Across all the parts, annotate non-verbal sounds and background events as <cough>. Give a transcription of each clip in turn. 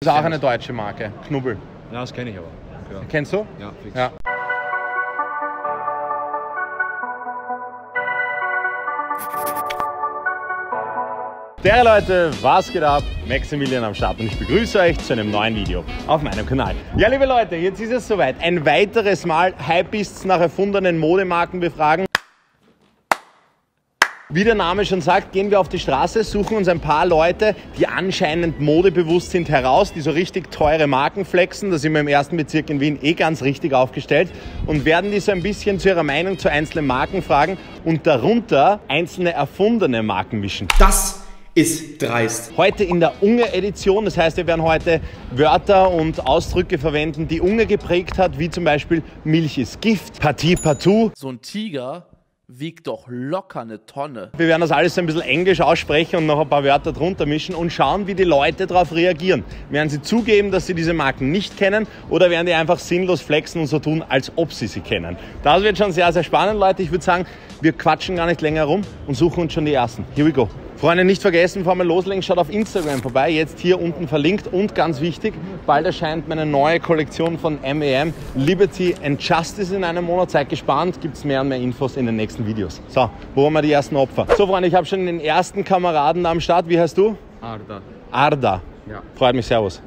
Das ist auch eine deutsche Marke. Knubbel. Ja, das kenne ich aber. Ja, Kennst du? ja fix. Ja. Der Leute, was geht ab? Maximilian am Start und ich begrüße euch zu einem neuen Video auf meinem Kanal. Ja, liebe Leute, jetzt ist es soweit. Ein weiteres Mal Hypists nach erfundenen Modemarken befragen. Wie der Name schon sagt, gehen wir auf die Straße, suchen uns ein paar Leute, die anscheinend modebewusst sind, heraus, die so richtig teure Marken flexen. Da sind wir im ersten Bezirk in Wien eh ganz richtig aufgestellt und werden die so ein bisschen zu ihrer Meinung zu einzelnen Marken fragen und darunter einzelne erfundene Marken mischen. Das ist dreist. Heute in der Unge-Edition, das heißt, wir werden heute Wörter und Ausdrücke verwenden, die Unge geprägt hat, wie zum Beispiel Milch ist Gift, Partie partout. So ein Tiger wiegt doch locker eine Tonne. Wir werden das alles ein bisschen englisch aussprechen und noch ein paar Wörter drunter mischen und schauen, wie die Leute darauf reagieren. Werden sie zugeben, dass sie diese Marken nicht kennen oder werden die einfach sinnlos flexen und so tun, als ob sie sie kennen? Das wird schon sehr, sehr spannend, Leute. Ich würde sagen, wir quatschen gar nicht länger rum und suchen uns schon die ersten. Here we go. Freunde, nicht vergessen, bevor wir loslegen, schaut auf Instagram vorbei, jetzt hier unten verlinkt und ganz wichtig, bald erscheint meine neue Kollektion von MAM, Liberty and Justice in einem Monat. Seid gespannt, gibt es mehr und mehr Infos in den nächsten Videos. So, wo haben wir die ersten Opfer? So Freunde, ich habe schon den ersten Kameraden am Start. Wie heißt du? Arda. Arda. Ja. Freut mich, servus.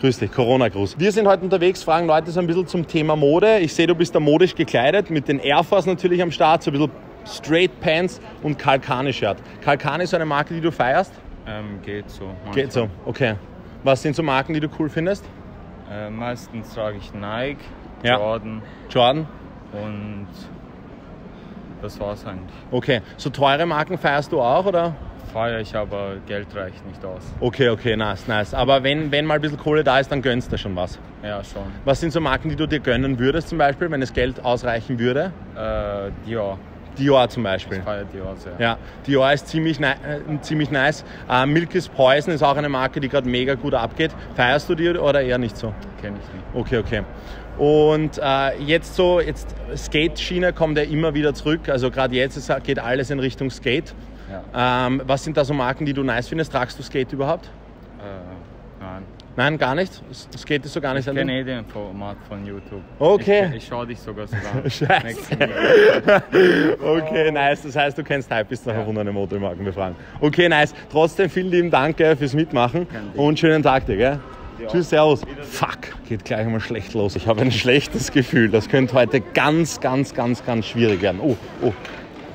Grüß dich, Corona-Gruß. Wir sind heute unterwegs, fragen Leute so ein bisschen zum Thema Mode. Ich sehe, du bist da modisch gekleidet, mit den Air Force natürlich am Start, so ein bisschen Straight Pants und Kalkane-Shirt. Kalkane ist so eine Marke, die du feierst? Ähm, geht so. manchmal. Geht so, okay. Was sind so Marken, die du cool findest? Äh, meistens trage ich Nike, Ja. Jordan Jordan? und das war's eigentlich. Okay. So teure Marken feierst du auch, oder? Feiere ich, aber Geld reicht nicht aus. Okay, okay, nice, nice. Aber wenn, wenn mal ein bisschen Kohle da ist, dann gönnst du schon was. Ja, schon. Was sind so Marken, die du dir gönnen würdest, zum Beispiel, wenn das Geld ausreichen würde? Äh, Dior. Dior zum Beispiel. Ich feiere Dior sehr. Ja, Dior ist ziemlich, ni äh, ziemlich nice. Äh, Milk is Poison ist auch eine Marke, die gerade mega gut abgeht. Feierst du die oder eher nicht so? Kenne ich nicht. Okay, okay. Und äh, jetzt so, jetzt Skate-Schiene kommt ja immer wieder zurück. Also gerade jetzt ist, geht alles in Richtung Skate. Ja. Ähm, was sind da so Marken, die du nice findest? Tragst du Skate überhaupt? Äh, nein. Gar nicht. Skate ist so gar nicht. Ich dein kenne Ding? eh den Format von YouTube. Okay. Ich, ich schaue dich sogar sogar <laughs> an. Scheiße. Okay, nice. Das heißt, du kennst Hype, bist nach Ja. erfundene Modemarken befragen. Okay, nice. Trotzdem vielen lieben Dank gell, fürs Mitmachen und schönen Tag dir. Gell? Tschüss, Servus. Fuck, geht gleich mal schlecht los. Ich habe ein <laughs> schlechtes Gefühl. Das könnte heute ganz, ganz, ganz, ganz schwierig werden. Oh, oh.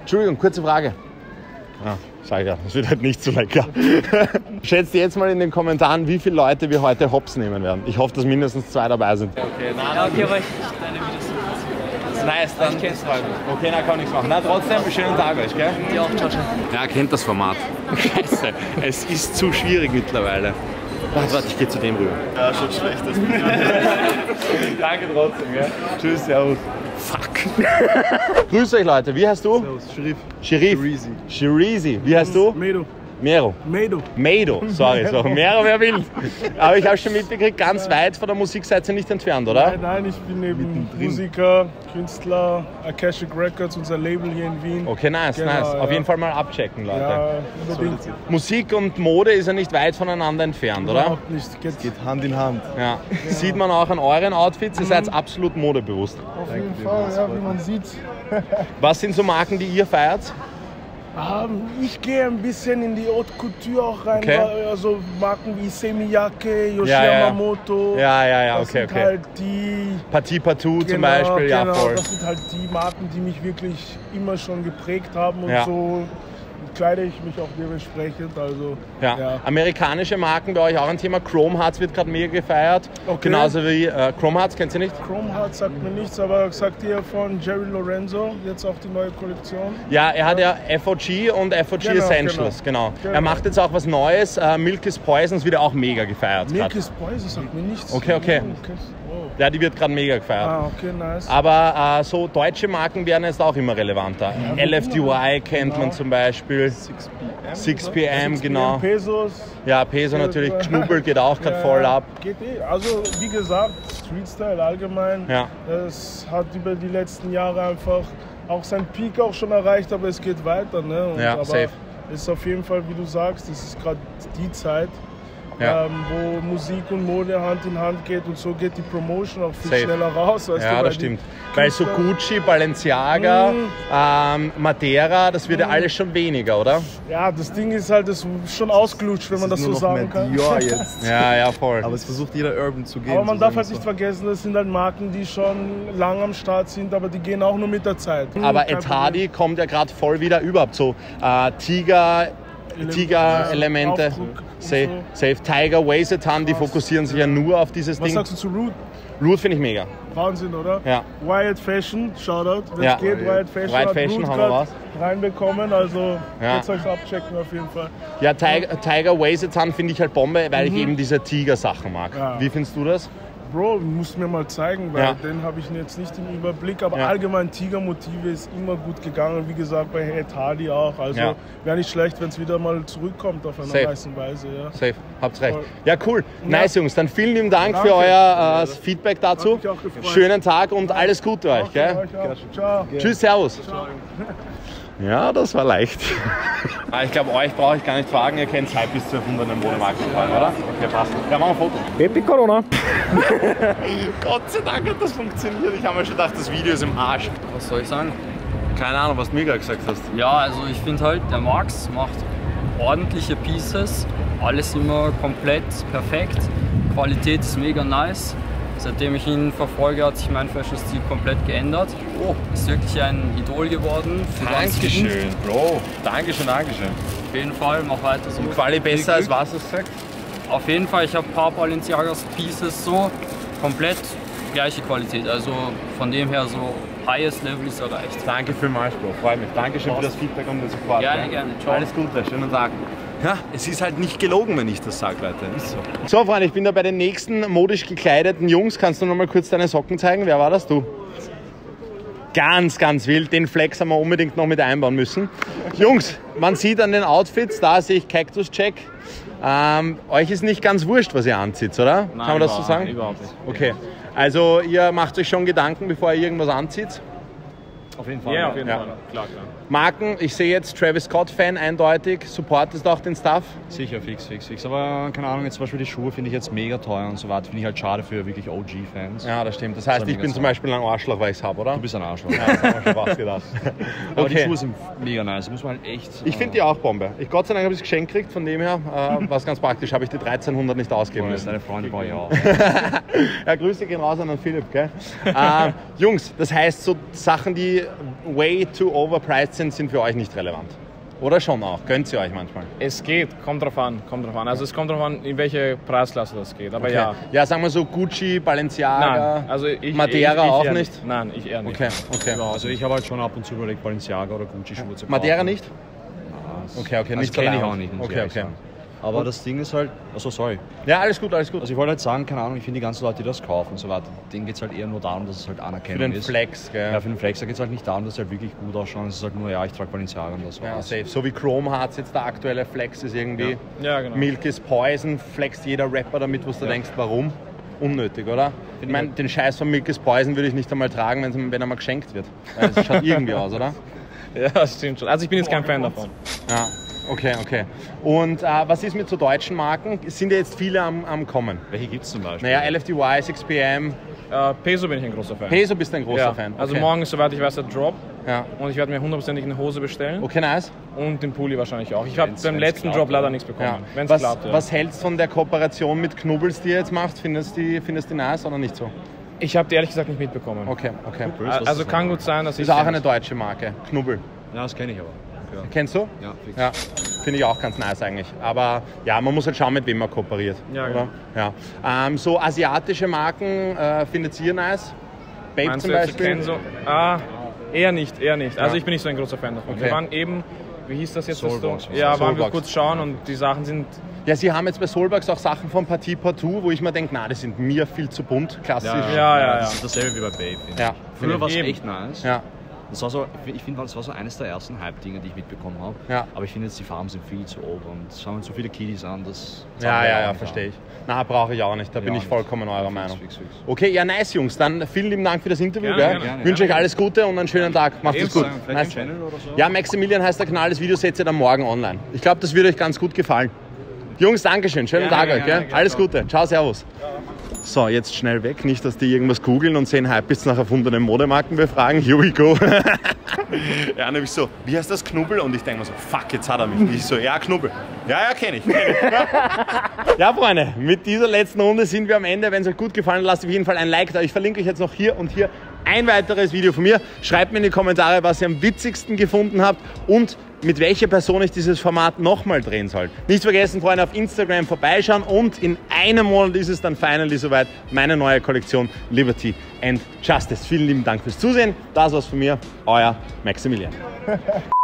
Entschuldigung, kurze Frage. Ja, sag ich ja, das wird halt nicht so lecker. <laughs> Schätzt jetzt mal in den Kommentaren, wie viele Leute wir heute hops nehmen werden. Ich hoffe, dass mindestens zwei dabei sind. Okay, na, Ja, okay, aber ich deine Videos Nice, dann kenn's. freut mich. Okay, na kann nichts machen. Na trotzdem, schönen Tag euch, gell? dir auch, ciao, ciao. Ja, kennt das Format. Scheiße, es ist zu schwierig mittlerweile. Warte, warte, ich gehe zu dem rüber. Ja, schon schlecht. <laughs> Danke trotzdem, gell? Tschüss, servus. Fuck. Grüß euch, Leute. Wie heißt du? Sherif. Sherif. Shirizi. Shirizi. Wie heißt du? Medo. Mero. Medo. Medo, <laughs> sorry, so. Mero wäre wild. Aber ich habe schon mitgekriegt, ganz weit von der Musik seid ihr nicht entfernt, oder? Nein, nein, ich bin eben Musiker, Künstler, Akashic Records, unser Label hier in Wien. Okay, nice, Genau, nice. Auf ja. jeden Fall mal abchecken, Leute. Ja, unbedingt. Musik und Mode ist ja nicht weit voneinander entfernt, oder? Überhaupt nicht. Geht, Geht Hand in Hand. Ja. Sieht man auch an euren Outfits, ihr seid absolut modebewusst. auf jeden Fall, ja, wie man sieht. Was sind so Marken, die ihr feiert? Ähm, ich gehe ein bisschen in die Haute Couture auch rein. Okay. Also Marken wie Semiyake, Yoshi Ja, ja. Yamamoto. Ja, ja, ja, das okay, sind okay. halt die Partie Partout zum Genau, Beispiel, ja genau, voll. Das sind halt die Marken, die mich wirklich immer schon geprägt haben und Ja. so kleide ich mich auch dementsprechend. Also Ja. ja. Amerikanische Marken bei euch auch ein Thema. Chrome Hearts wird gerade mega gefeiert. Okay. Genauso wie äh, Chrome Hearts, kennst du nicht? Chrome Heart sagt mir nichts, aber sagt ihr von Jerry Lorenzo jetzt auch die neue Kollektion? Ja, er hat ja FOG und FOG Genau, Essentials, genau. Genau. Er macht jetzt auch was Neues. Äh, Milk is Poisons wird auch mega gefeiert. Milk grad. is Poison sagt mir nichts. Okay, okay. Okay. Ja, die wird gerade mega gefeiert. Ah, okay, nice. Aber äh, so deutsche Marken werden jetzt auch immer relevanter. LFDY kennt man Genau. zum Beispiel. 6pm. 6pm, genau. Pesos. Ja, Peso natürlich. Knubbel geht auch gerade voll ab. Geht eh. Also wie gesagt, Street Style allgemein. Ja. Das hat über die letzten Jahre einfach auch seinen Peak auch schon erreicht, aber es geht weiter. Ne? Und Ja, aber safe. Ist auf jeden Fall, wie du sagst, das ist gerade die Zeit. Ja. ähm, wo Musik und Mode Hand in Hand geht und so geht die Promotion auch viel Safe. schneller raus. Weißt du, Ja, weil das stimmt. Weil so Gucci, Balenciaga, Mhm. ähm, Madeira, das wird ja alles schon weniger, oder? Ja, das Ding ist halt, das ist schon ausgelutscht, wenn man das so sagen mehr kann. Dior jetzt. <laughs> Ja, ja, voll. Aber es versucht jeder Urban zu gehen. Aber man darf halt so. nicht vergessen, das sind halt Marken, die schon lang am Start sind, aber die gehen auch nur mit der Zeit. Aber Etadi kommt ja gerade voll wieder überhaupt so. Äh, Tiger, Tiger-Elemente, safe, so. Tiger, Wazetan, die fokussieren sich ja nur auf dieses Was Ding. sagst du zu Root? Root finde ich mega. Wahnsinn, oder? Ja. Wyatt Fashion, Shoutout. Wenn Ja. geht, Wyatt Fashion hat Fashion haben wir was. reinbekommen, also Ja. jetzt euch abchecken auf jeden Fall. Ja, Tiger, Tiger Wazetan finde ich halt Bombe, weil ich eben diese Tiger-Sachen mag. Mhm. Ja. Wie findest du das? Bro, musst mir mal zeigen, weil Ja. den habe ich jetzt nicht im Überblick, aber Ja. allgemein Tiger-Motive ist immer gut gegangen, wie gesagt bei Ed Hardy auch. Also Ja. wäre nicht schlecht, wenn es wieder mal zurückkommt auf eine Safe. weißen Weise. Ja. Safe, habt recht. Ja, cool. Nice, Jungs. Dann vielen lieben Dank Danke. für euer äh, Feedback dazu. Hat mich auch gefreut. Schönen Tag und alles Gute euch. Gell? euch auch. Ciao. Tschüss, Servus. Ja, das war leicht. Ah, ich glaube, euch brauche ich gar nicht fragen. Ihr kennt Hype bis zu erfundenen Modemarken, oder? Okay, passt. Ja, machen wir ein Foto. Happy Corona! Gott sei Dank hat das funktioniert. Ich habe mir schon gedacht, das Video ist im Arsch. Was soll ich sagen? Keine Ahnung, was du mir gerade gesagt hast. Ja, also ich finde halt, der Max macht ordentliche Pieces, alles immer komplett perfekt, Qualität ist mega nice. Seitdem ich ihn verfolge, hat sich mein Fashion-Stil komplett geändert. Oh, ist wirklich ein Idol geworden. Dankeschön, Bro. Dankeschön, Dankeschön. Auf jeden Fall, mach weiter so. Quali besser als was du gesagt? Auf jeden Fall, ich habe ein paar Balenciagas Pieces so, komplett gleiche Qualität. Also von dem her so highest Level ist erreicht. Danke vielmals, Bro. Freut mich. Dankeschön für das Feedback und den Support. Gerne, gell? gerne. Ciao. Alles Gute, schönen Tag. Ja, es ist halt nicht gelogen, wenn ich das sage, Leute. Ist so. So, Freunde, ich bin da bei den nächsten modisch gekleideten Jungs. Kannst du noch mal kurz deine Socken zeigen? Wer war das? Du? Ganz, ganz wild. Den Flex haben wir unbedingt noch mit einbauen müssen. Jungs, man sieht an den Outfits, da sehe ich Cactus Check. Ähm, euch ist nicht ganz wurscht, was ihr anzieht, oder? Kann man das so sagen? Überhaupt nicht. Okay. Also ihr macht euch schon Gedanken, bevor ihr irgendwas anzieht? Auf jeden Fall. Ja, auf jeden Ja. Fall. Klar, klar. Marken, ich sehe jetzt Travis Scott-Fan eindeutig. Supportest auch den Stuff? Sicher, fix, fix, fix. Aber keine Ahnung, jetzt zum Beispiel die Schuhe finde ich jetzt mega teuer und so weiter. Finde ich halt schade für wirklich OG-Fans. Ja, das stimmt. Das heißt, Soll ich bin zum. Beispiel ein Arschloch, weil ich es habe, oder? Du bist ein Arschloch. Ja, das haben wir schon fast gedacht. <laughs> Aber die Okay. Schuhe sind mega nice. Muss man halt echt. Ich finde die auch Bombe. Ich Gott sei Dank habe ich es geschenkt gekriegt, von dem her äh, war es ganz praktisch. Habe ich die 1300 nicht ausgeben müssen. Deine Freunde brauche ich auch. <laughs> Ja, Grüße gehen raus an den Philipp, gell? <laughs> äh, Jungs, das heißt, so Sachen, die way too overpriced sind, sind für euch nicht relevant. Oder schon auch? Gönnt ihr euch manchmal? Es geht, kommt drauf an, kommt drauf an. Also es kommt drauf an, in welche Preisklasse das geht. Aber Okay. ja. ja, sagen wir so Gucci, Balenciaga, Nein, also ich, Madeira ich, ich auch eher nicht? Nein, ich eher nicht. Okay, okay. Also ich habe halt schon ab und zu überlegt, Balenciaga oder Gucci-Schuhe zu kaufen. Madeira nicht? Okay, okay, das nicht kenne ich auch nicht. Muss Okay, okay. sagen. Aber das Ding ist halt, also sorry. Ja, alles gut, alles gut. Also ich wollte halt sagen, keine Ahnung, ich finde die ganzen Leute, die das kaufen und so weiter, denen geht es halt eher nur darum, dass es halt Für Anerkennung den ist. Flex, gell? Ja, für den Flex, da geht es halt nicht darum, dass sie halt wirklich gut ausschauen. Es ist halt nur, ja, ich trage Balenciaga und das Ja, war's. safe. So wie Chrome Hearts jetzt der aktuelle Flex ist irgendwie. Ja, genau. Milk is Poison, flext jeder Rapper damit, wo du denkst, warum? Unnötig, oder? Ich meine, den Scheiß von Milk is Poison würde ich nicht einmal tragen, wenn's- wenn er mal geschenkt wird. Weil es schaut irgendwie aus, oder? <laughs> Ja, das stimmt schon. Also ich bin jetzt kein Fan davon. Ja, okay, okay. Und äh, was ist mit so deutschen Marken? Es sind ja jetzt viele am, am Kommen. Welche gibt es zum Beispiel? Naja, LFDY, 6pm, Äh, Peso bin ich ein großer Fan. Peso bist du ein großer ja. Fan. Also okay. morgen ist, soweit ich weiß, der Drop. Ja. Und ich werde mir hundertprozentig eine Hose bestellen. Okay, nice. Und den Pulli wahrscheinlich auch. Ich habe Wenn's- beim wenn's letzten klappt, Drop leider ja. nichts Ja. bekommen. Wenn es Was, klappt, ja. was hältst du von der Kooperation mit Knubbels, die ihr jetzt macht? Findest du die, findest die nice oder nicht so? Ich habe die ehrlich gesagt nicht mitbekommen. Okay, okay. was Also kann gut sein, dass ich Ist auch eine deutsche Marke. Knubbel. Ja, das kenne ich aber. Ja, Kennst du? ja fix. Ja, finde ich auch ganz nice eigentlich. Aber ja, man muss halt schauen, mit wem man kooperiert. Ja, oder? genau. Ja. Ähm, so asiatische Marken äh, findet ihr nice? Babe Meinst zum du Beispiel. Kenzo? Ah, eher nicht, eher nicht. Also Ja. ich bin nicht so ein großer Fan davon. Okay. Wir waren eben, wie hieß das jetzt? Soulbox. Store? Ja, waren wir Soulbox. kurz schauen und die Sachen sind, Ja, sie haben jetzt bei Solbergs auch Sachen von Partie Partout, wo ich mir denke, na, die sind mir viel zu bunt, klassisch. Ja, ja, ja. Das ist dasselbe wie bei Babe. finde Ja, ich. Früher war es echt nice. Ja, Das war so, ich finde, das war so eines der ersten Hype-Dinge, die ich mitbekommen habe. Ja. Aber ich finde jetzt, die Farben sind viel zu ober und es schauen so viele Kiddies an, das das ja, ja, ja verstehe ich. Na, brauche ich auch nicht, da bin Ja, ich nicht. vollkommen eurer Fix, Meinung. fix, fix. Okay, ja, nice, Jungs. Dann vielen lieben Dank für das Interview. Gerne, gell? gerne, gerne. Wünsche euch alles Gute und einen schönen Tag. Macht es gut. Nice. so? Ja, Maximilian heißt der Kanal, das Video setzt ihr dann morgen online. Ich glaube, das wird euch ganz gut gefallen. Jungs, Dankeschön. Schönen Gerne, Tag gerne, euch. Alles Gute. Ciao, Servus. So, jetzt schnell weg. Nicht, dass die irgendwas googeln und sehen Hypebeats nach erfundenen Modemarken befragen. Here we go. <laughs> ja, nämlich so, wie heißt das Knubbel? Und ich denke mir so, fuck, jetzt hat er mich. Ich so, ja, Knubbel. Ja, ja, kenne ich. Kenn ich. <laughs> ja, Freunde, mit dieser letzten Runde sind wir am Ende. Wenn es euch gut gefallen hat, lasst auf jeden Fall ein Like da. Ich verlinke euch jetzt noch hier und hier ein weiteres Video von mir. Schreibt mir in die Kommentare, was ihr am witzigsten gefunden habt und mit welcher Person ich dieses Format nochmal drehen soll. Nicht vergessen, Freunde, auf Instagram vorbeischauen und in einem Monat ist es dann finally soweit. Meine neue Kollektion Liberty and Justice. Vielen lieben Dank fürs Zusehen. Das war's von mir. Euer Maximilian. <laughs>